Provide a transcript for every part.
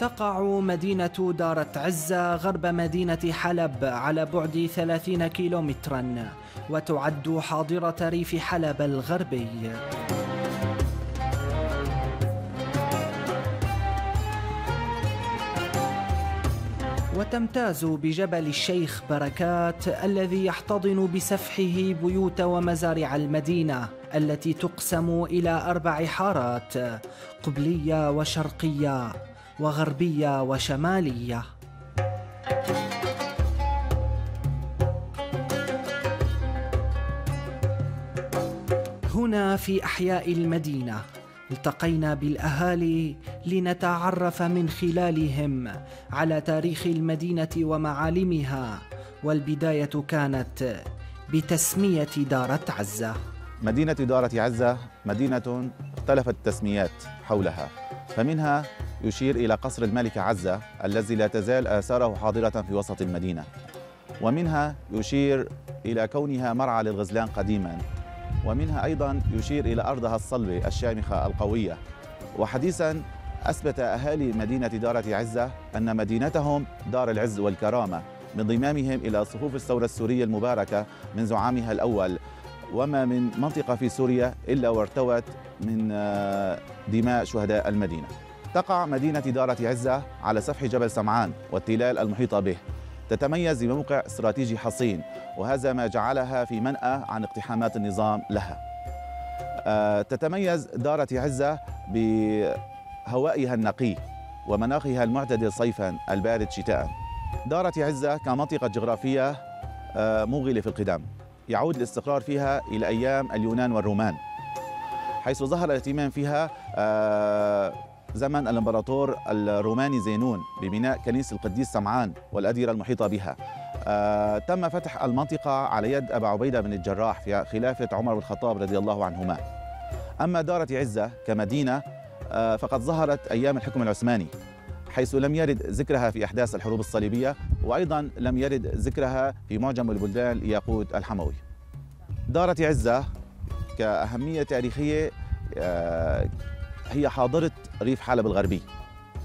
تقع مدينة دارة عزة غرب مدينة حلب على بعد 30 كيلومترا وتعد حاضرة ريف حلب الغربي. وتمتاز بجبل الشيخ بركات الذي يحتضن بسفحه بيوت ومزارع المدينة التي تقسم إلى أربع حارات قبلية وشرقية. وغربية وشمالية. هنا في أحياء المدينة التقينا بالأهالي لنتعرف من خلالهم على تاريخ المدينة ومعالمها والبداية كانت بتسمية داره عزة. مدينة داره عزة مدينة اختلفت التسميات حولها. فمنها يشير إلى قصر الملكه عزة الذي لا تزال آثاره حاضرة في وسط المدينة. ومنها يشير إلى كونها مرعى للغزلان قديما. ومنها أيضا يشير إلى أرضها الصلبة الشامخة القوية. وحديثا أثبت أهالي مدينة دارة عزة أن مدينتهم دار العز والكرامة بانضمامهم إلى صفوف الثورة السورية المباركة من زعامها الأول. وما من منطقة في سوريا إلا وارتوت من آه، دماء شهداء المدينة. تقع مدينة دارة عزة على سفح جبل سمعان والتلال المحيطة به. تتميز بموقع استراتيجي حصين وهذا ما جعلها في منأى عن اقتحامات النظام لها. آه، تتميز دارة عزة بهوائها النقي ومناخها المعتدل صيفا البارد شتاء. دارة عزة كمنطقة جغرافية آه، موغلة في القدم. يعود الاستقرار فيها إلى أيام اليونان والرومان حيث ظهر الاهتمام فيها آه، زمن الإمبراطور الروماني زينون ببناء كنيسة القديس سمعان والأديرة المحيطة بها. آه تم فتح المنطقة على يد أبا عبيدة بن الجراح في خلافة عمر بن الخطاب رضي الله عنهما. أما دارة عزة كمدينة آه فقد ظهرت أيام الحكم العثماني. حيث لم يرد ذكرها في أحداث الحروب الصليبية وأيضا لم يرد ذكرها في معجم البلدان لياقوت الحموي. دارة عزة كأهمية تاريخية آه هي حاضرة ريف حلب الغربي.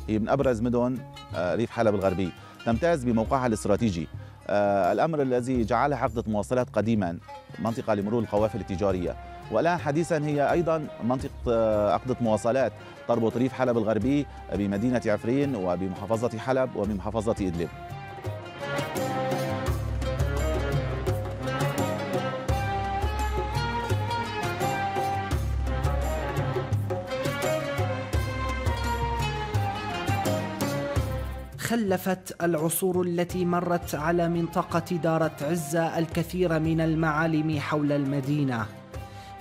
هي من أبرز مدن آه، ريف حلب الغربي. تمتاز بموقعها الاستراتيجي. آه، الأمر الذي جعلها عقدة مواصلات قديما منطقة لمرور القوافل التجارية. والآن حديثا هي أيضا منطقة آه، عقدة مواصلات. تربط ريف حلب الغربي بمدينة عفرين وبمحافظة حلب وبمحافظة إدلب. خلفت العصور التي مرت على منطقة دارة عزة الكثير من المعالم حول المدينة.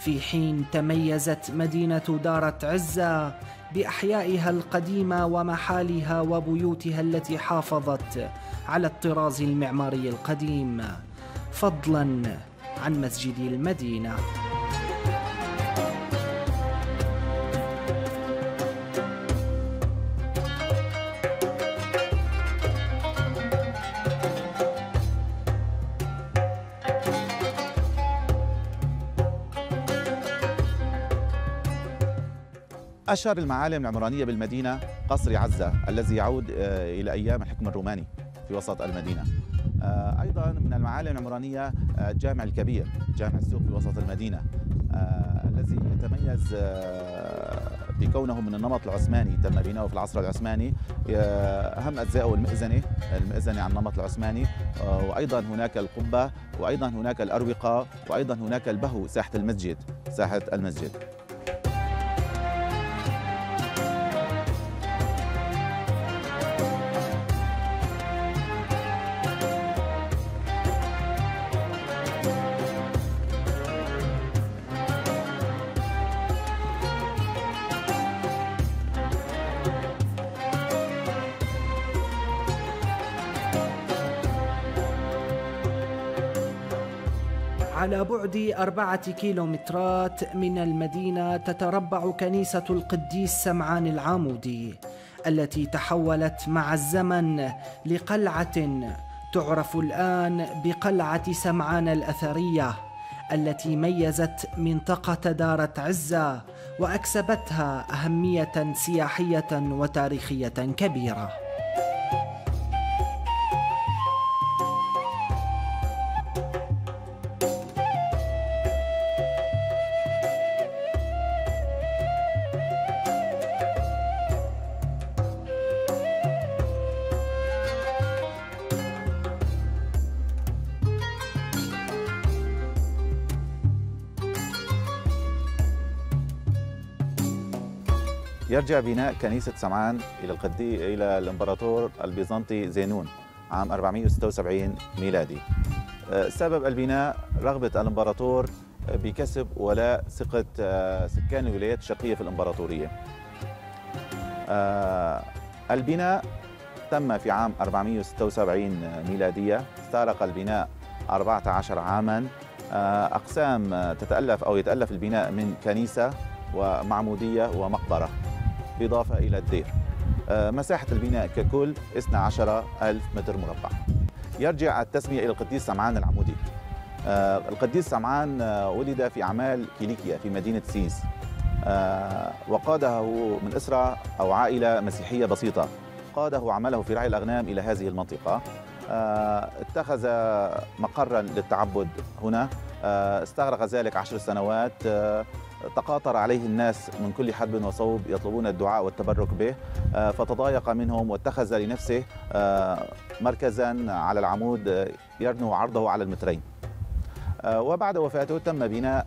في حين تميزت مدينة دارة عزة بأحيائها القديمة ومحالها وبيوتها التي حافظت على الطراز المعماري القديم فضلا عن مسجد المدينة. أشهر المعالم العمرانية بالمدينة قصر عزة الذي يعود آه، إلى أيام الحكم الروماني في وسط المدينة. آه، أيضا من المعالم العمرانية الجامع آه، الكبير جامع السوق في وسط المدينة الذي يتميز بكونه من النمط العثماني تم بناؤه في العصر العثماني أهم أجزائه المئذنة المئذنة عن النمط العثماني وأيضا هناك القبة وأيضا هناك الأروقة وأيضا هناك البهو ساحة المسجد ساحة المسجد. على بعد أربعة كيلومترات من المدينة تتربع كنيسة القديس سمعان العامودي التي تحولت مع الزمن لقلعة تعرف الآن بقلعة سمعان الأثرية التي ميزت منطقة دارة عزة وأكسبتها أهمية سياحية وتاريخية كبيرة. يرجع بناء كنيسة سمعان إلى القدي إلى الإمبراطور البيزنطي زينون عام 476 ميلادي. آه، سبب البناء رغبة الإمبراطور بكسب ولاء ثقة آه، سكان الولايات الشرقية في الإمبراطورية. آه، البناء تم في عام 476 ميلادية. استغرق البناء 14 عاما. أقسام تتألف أو يتألف البناء من كنيسة ومعمودية ومقبرة. إضافة إلى الدير. آه، مساحة البناء ككل 12 ألف متر مربع. يرجع التسمية إلى القديس سمعان العمودي. آه، القديس سمعان آه، ولد في أعمال كيليكيا في مدينة سيس. وقاده من أسرة أو عائلة مسيحية بسيطة. قاده عمله في رعي الأغنام إلى هذه المنطقة. اتخذ مقرا للتعبد هنا. استغرق ذلك عشر سنوات. تقاطر عليه الناس من كل حدب وصوب يطلبون الدعاء والتبرك به آه، فتضايق منهم واتخذ لنفسه آه، مركزا على العمود آه، يرنو عرضه على المترين. وبعد وفاته تم بناء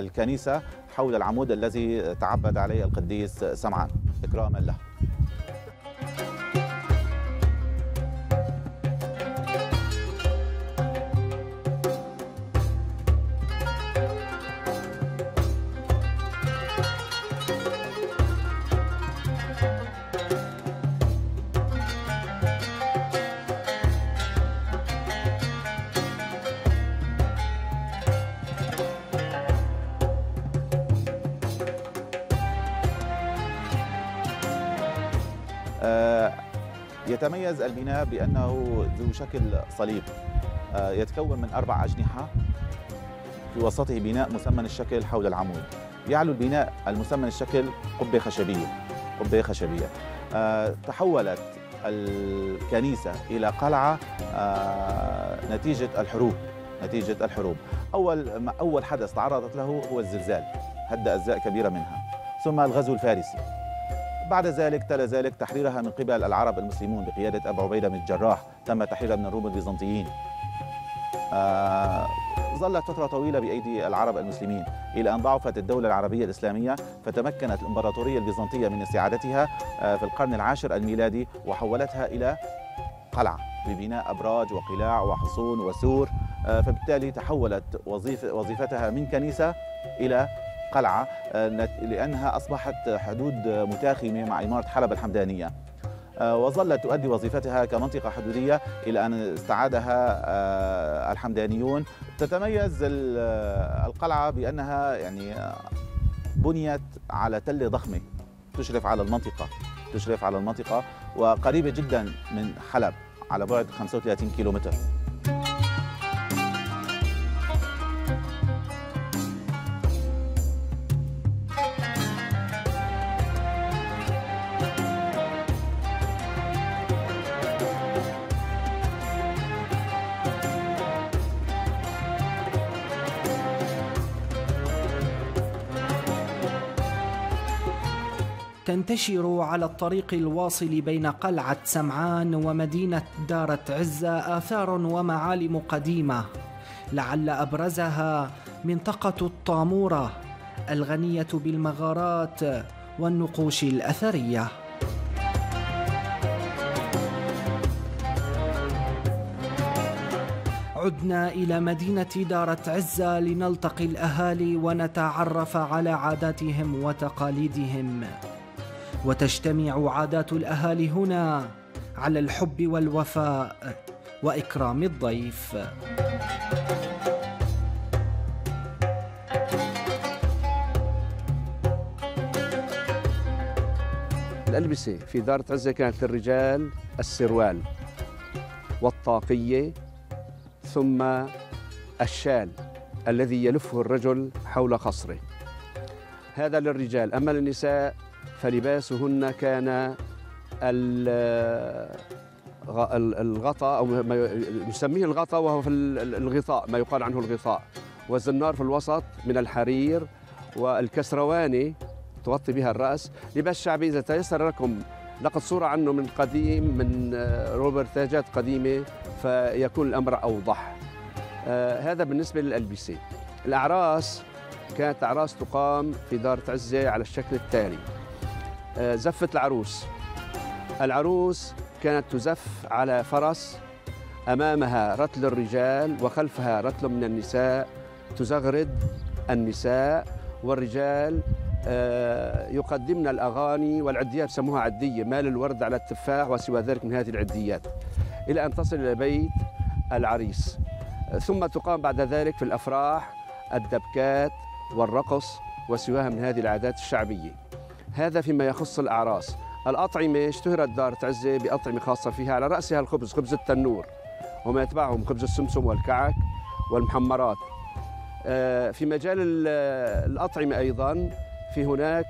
الكنيسة حول العمود الذي تعبد عليه القديس سمعان. إكراما له. يتميز البناء بأنه ذو شكل صليب. آه، يتكون من أربع أجنحة في وسطه بناء مسمن الشكل حول العمود. يعلو البناء المسمن الشكل قبة خشبية قبة خشبية. آه، تحولت الكنيسة إلى قلعة نتيجة الحروب نتيجة الحروب. أول أول حدث تعرضت له هو الزلزال هدأ أجزاء كبيرة منها. ثم الغزو الفارسي. بعد ذلك تلا ذلك تحريرها من قبل العرب المسلمون بقيادة أبو عبيدة بن الجراح. تم تحريرها من الروم البيزنطيين. آه ظلت فترة طويلة بأيدي العرب المسلمين. إلى أن ضعفت الدولة العربية الإسلامية فتمكنت الإمبراطورية البيزنطية من استعادتها آه في القرن العاشر الميلادي وحولتها إلى قلعة ببناء أبراج وقلاع وحصون وسور. آه فبالتالي تحولت وظيفة وظيفتها من كنيسة إلى قلعة آه، لأنها أصبحت حدود متاخمة مع إمارة حلب الحمدانية. آه، وظلت تؤدي وظيفتها كمنطقة حدودية إلى أن استعادها آه، الحمدانيون. تتميز القلعة بأنها يعني بنيت على تلة ضخمة تشرف على المنطقة تشرف على المنطقة وقريبة جدا من حلب على بعد 35 كيلومتر. تنتشر على الطريق الواصل بين قلعة سمعان ومدينة دارة عزة آثار ومعالم قديمة. لعل أبرزها منطقة الطامورة الغنية بالمغارات والنقوش الأثرية. عدنا إلى مدينة دارة عزة لنلتقي الأهالي ونتعرف على عاداتهم وتقاليدهم. وتجتمع عادات الاهالي هنا على الحب والوفاء وإكرام الضيف. الألبسة في دارة عزة كانت للرجال السروال والطاقية ثم الشال الذي يلفه الرجل حول قصره هذا للرجال أما للنساء فلباسهن كان الغطاء أو ما يسميه الغطاء وهو في الغطاء ما يقال عنه الغطاء. والزنار في الوسط من الحرير والكسرواني تغطي بها الرأس. لباس شعبي إذا تيسر لكم لقد صورة عنه من قديم من روبرتاجات قديمة فيكون الأمر أوضح. آه هذا بالنسبة للألبسة. الأعراس كانت أعراس تقام في دار تعزة على الشكل التالي. زفة العروس. العروس كانت تزف على فرس أمامها رتل الرجال وخلفها رتل من النساء تزغرد النساء والرجال آه، يقدمن الأغاني والعديات سموها عدية مال الورد على التفاح وسوى ذلك من هذه العديات. إلى أن تصل إلى بيت العريس. ثم تقام بعد ذلك في الأفراح الدبكات والرقص وسواها من هذه العادات الشعبية. هذا فيما يخص الأعراس. الأطعمة اشتهرت دار تعزة بأطعمة خاصة فيها على رأسها الخبز خبز التنور. وما يتبعهم خبز السمسم والكعك والمحمرات. آه، في مجال الأطعمة أيضا في هناك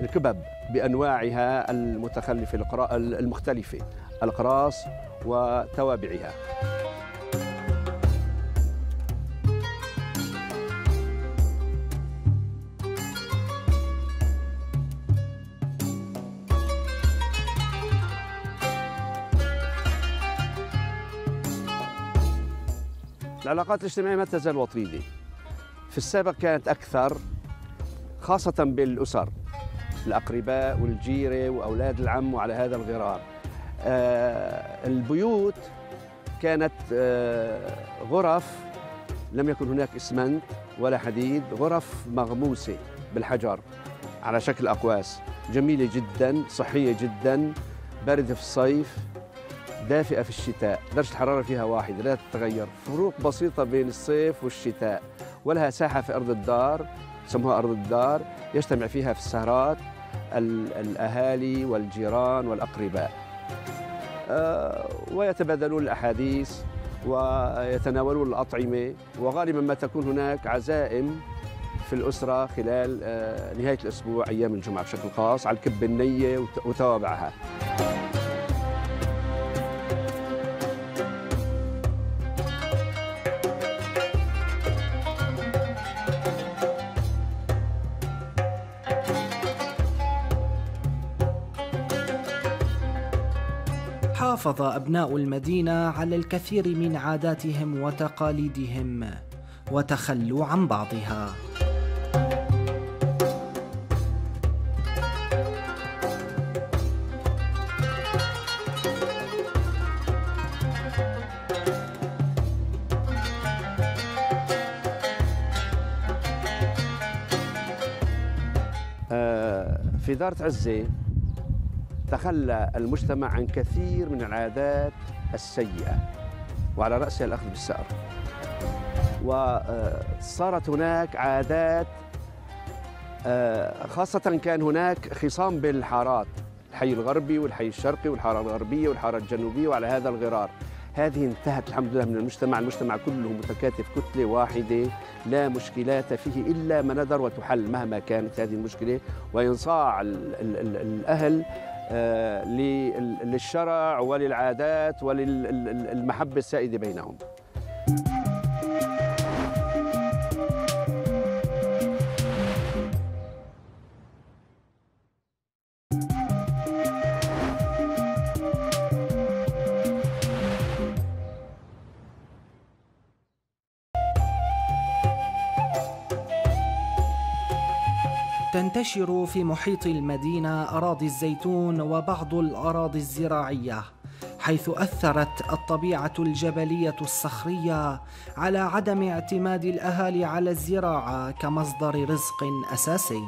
الكبب بأنواعها المتخلفة المختلفة القراص وتوابعها. العلاقات الاجتماعية ما تزال وطيدة في السابق كانت أكثر خاصة بالأسر الأقرباء والجيرة وأولاد العم وعلى هذا الغرار. آه البيوت كانت آه غرف لم يكن هناك اسمنت ولا حديد غرف مغموسة بالحجر على شكل أقواس. جميلة جدا صحية جدا باردة في الصيف. دافئة في الشتاء درجة الحرارة فيها واحدة لا تتغير. فروق بسيطة بين الصيف والشتاء. ولها ساحة في أرض الدار سموها أرض الدار يجتمع فيها في السهرات الأهالي والجيران والأقرباء. آه، ويتبادلون الأحاديث ويتناولون الأطعمة. وغالبا ما تكون هناك عزائم في الأسرة خلال آه، نهاية الأسبوع أيام الجمعة بشكل خاص على الكبة النية وتوابعها. حافظ أبناء المدينة على الكثير من عاداتهم وتقاليدهم وتخلوا عن بعضها. آه، في دار عزة تخلى المجتمع عن كثير من العادات السيئة وعلى رأسها الأخذ بالسعر. وصارت هناك عادات آه، خاصة كان هناك خصام بين الحارات الحي الغربي والحي الشرقي والحارة الغربية والحارة الجنوبية وعلى هذا الغرار. هذه انتهت الحمد لله من المجتمع المجتمع كله متكاتف كتلة واحدة لا مشكلات فيه إلا ما ندر وتحل مهما كانت هذه المشكلة. وينصاع الأهل للشرع وللعادات وللمحبة السائدة بينهم. تنتشر في محيط المدينة أراضي الزيتون وبعض الأراضي الزراعية حيث أثرت الطبيعة الجبلية الصخرية على عدم اعتماد الأهالي على الزراعة كمصدر رزق أساسي.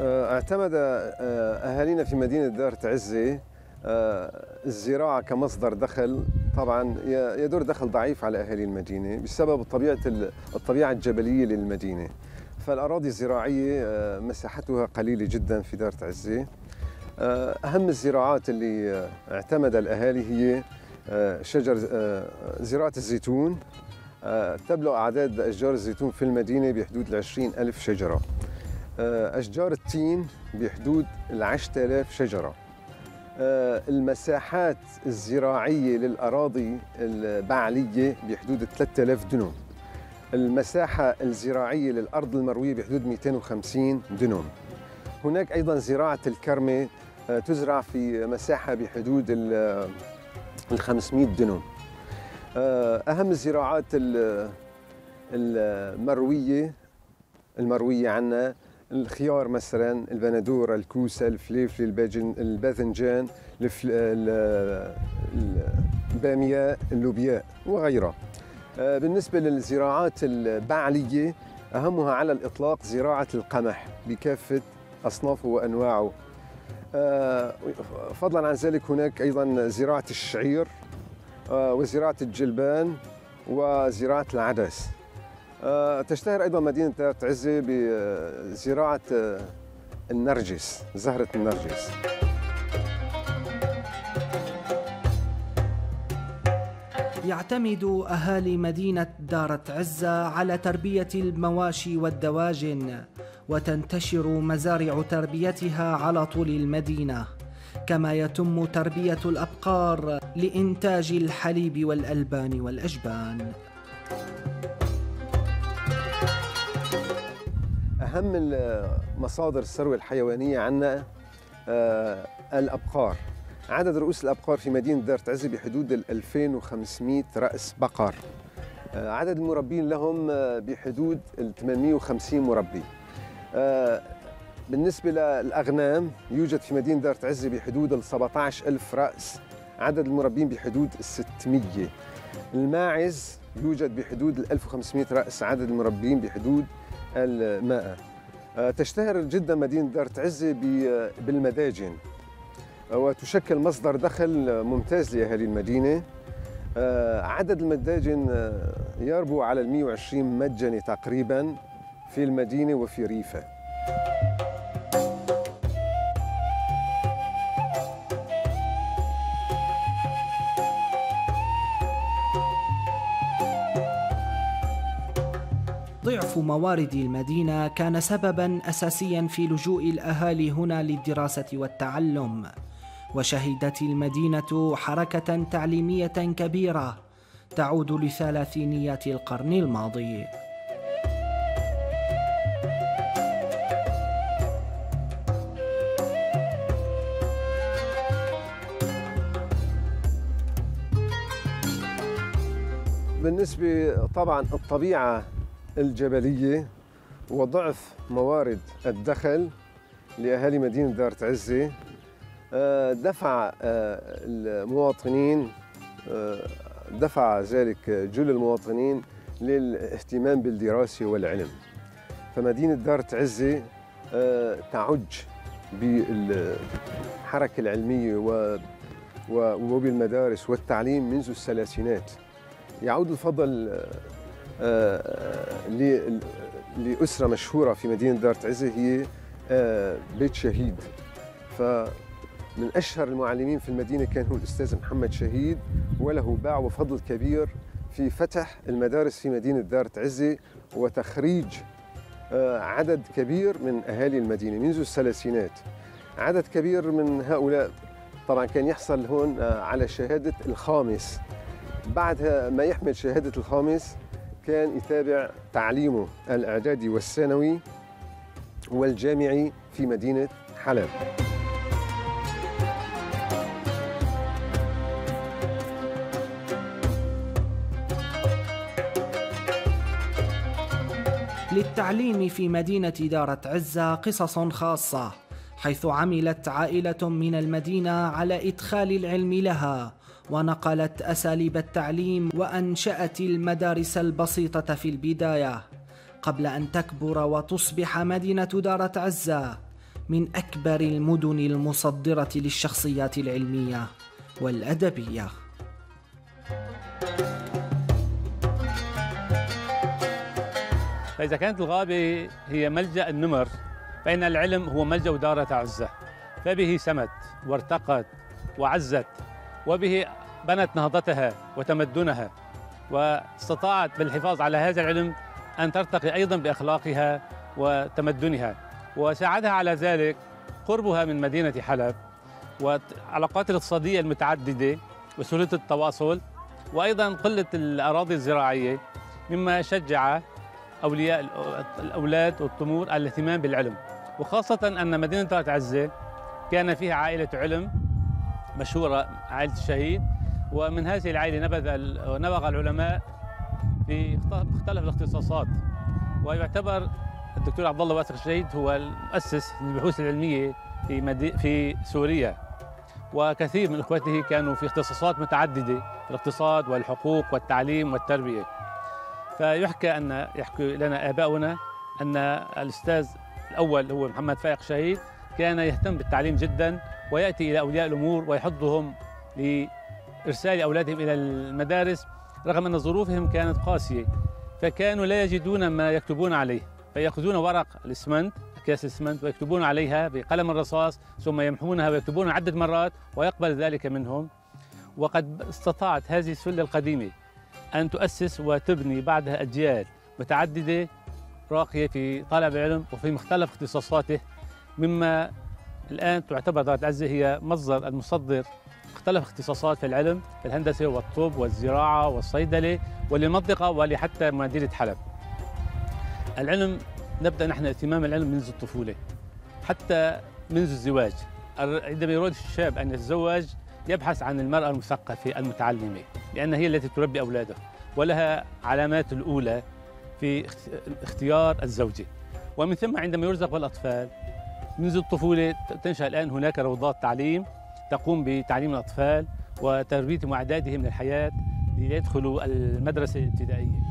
آه، اعتمد آه، أهالينا في مدينة دار تعزة آه، الزراعة كمصدر دخل طبعا يدور دخل ضعيف على أهالي المدينة بسبب طبيعة الطبيعة الجبلية للمدينة. فالأراضي الزراعية آه، مساحتها قليلة جدا في دار عزة أهم الزراعات اللي اعتمد الأهالي هي شجر زراعة الزيتون. تبلغ أعداد أشجار الزيتون في المدينة بحدود العشرين ألف شجرة. أشجار التين بحدود العشرة آلاف شجرة. المساحات الزراعية للأراضي البعلية بحدود 3000 دنم المساحة الزراعية للأرض المروية بحدود 250 دنم هناك أيضا زراعة الكرمة آه، تزرع في مساحة بحدود ال 500 دنم آه، أهم الزراعات المروية المروية عنا الخيار مثلا البندورة الكوسة الفليفل الباذنجان البامية اللوبياء وغيرها. آه، بالنسبة للزراعات البعلية أهمها على الإطلاق زراعة القمح بكافة أصنافه وأنواعه. آه، فضلا عن ذلك هناك أيضا زراعة الشعير آه، وزراعة الجلبان وزراعة العدس. تشتهر أيضا مدينة عزة بزراعة النرجس زهرة النرجس. يعتمد أهالي مدينة دارة عزة على تربية المواشي والدواجن وتنتشر مزارع تربيتها على طول المدينة. كما يتم تربية الأبقار لإنتاج الحليب والألبان والأجبان. أهم مصادر الثروة الحيوانية عندنا آه، الأبقار. عدد رؤوس الأبقار في مدينة دار تعزي بحدود ال 2500 رأس بقر. آه، عدد المربين لهم آه، بحدود ال 850 مربي. بالنسبة للأغنام يوجد في مدينة دار تعزي بحدود ال 17000 رأس. عدد المربين بحدود ال 600 الماعز يوجد بحدود ال 1500 رأس. عدد المربين بحدود المائة تشتهر جدا مدينة دار تعزي بالمداجن. وتشكل مصدر دخل ممتاز لأهالي المدينة. آه، عدد المداجن آه، يربو على ال 120 مدجنة تقريبا في المدينة وفي ريفة. ضعف موارد المدينة كان سببا أساسيا في لجوء الأهالي هنا للدراسة والتعلم وشهدت المدينة حركة تعليمية كبيرة تعود لثلاثينيات القرن الماضي. بالنسبة طبعا الطبيعة الجبلية وضعف موارد الدخل لأهالي مدينة دار عزة. آه، دفع آه، المواطنين آه، دفع ذلك جل المواطنين للاهتمام بالدراسة والعلم. فمدينة دار عزة تعج بالحركة العلمية وبالمدارس والتعليم منذ الثلاثينات. يعود الفضل لأسرة مشهورة في مدينة دار عزة هي بيت شهيد. ف من أشهر المعلمين في المدينة كان هو الأستاذ محمد شهيد وله باع وفضل كبير في فتح المدارس في مدينة دار عزة وتخريج آه، عدد كبير من أهالي المدينة منذ الثلاثينات. عدد كبير من هؤلاء طبعا كان يحصل هون آه، على شهادة الخامس. بعد ما يحمل شهادة الخامس كان يتابع تعليمه الإعدادي والثانوي والجامعي في مدينة حلب. للتعليم في مدينة دارة عزة قصص خاصة حيث عملت عائلة من المدينة على إدخال العلم لها. ونقلت أساليب التعليم وأنشأت المدارس البسيطة في البداية. قبل أن تكبر وتصبح مدينة دارة عزة من أكبر المدن المصدرة للشخصيات العلمية والأدبية. فإذا كانت الغابة هي ملجأ النمر فإن العلم هو ملجأ ودارة عزة. فبه سمت وارتقت وعزت. وبه بنت نهضتها وتمدنها واستطاعت بالحفاظ على هذا العلم أن ترتقي أيضا بأخلاقها وتمدنها. وساعدها على ذلك قربها من مدينة حلب والعلاقات الاقتصادية المتعددة وسهولة التواصل وأيضا قلة الأراضي الزراعية مما شجع أولياء الأولاد والتمور الاهتمام بالعلم. وخاصة أن مدينة عزة كان فيها عائلة علم مشهورة عائلة الشهيد. ومن هذه العائلة نبذ نبغ العلماء في مختلف الاختصاصات. ويعتبر الدكتور عبد الله واسق الشهيد هو المؤسس للبحوث العلمية في مدي في سوريا. وكثير من إخوته كانوا في اختصاصات متعددة في الاقتصاد والحقوق والتعليم والتربية. فيحكى ان يحكي لنا آباؤنا أن الأستاذ الأول هو محمد فائق شهيد كان يهتم بالتعليم جدا ويأتي إلى أولياء الأمور ويحضهم لإرسال أولادهم إلى المدارس رغم أن ظروفهم كانت قاسية فكانوا لا يجدون ما يكتبون عليه فيأخذون ورق الإسمنت أكياس الإسمنت ويكتبون عليها بقلم الرصاص ثم يمحونها ويكتبون عده مرات ويقبل ذلك منهم. وقد استطاعت هذه السلة القديمة أن تؤسس وتبني بعدها أجيال متعددة راقية في طلب العلم وفي مختلف اختصاصاته مما الآن تعتبر دارة عزة هي مصدر المصدر مختلف اختصاصات في العلم في الهندسة والطب والزراعة والصيدلة وللمنطقه ولحتى مدينة حلب. العلم نبدأ نحن اهتمام العلم منذ الطفولة حتى منذ الزواج عندما يريد الشاب أن يتزوج يبحث عن المرأة المثقفة المتعلمة لأن هي التي تربي أولاده ولها علامات الأولى في اختيار الزوجة ومن ثم عندما يرزق الأطفال منذ الطفولة تنشأ الآن هناك روضات تعليم تقوم بتعليم الأطفال وتربيتهم وأعدادهم للحياة ليدخلوا المدرسة الابتدائية.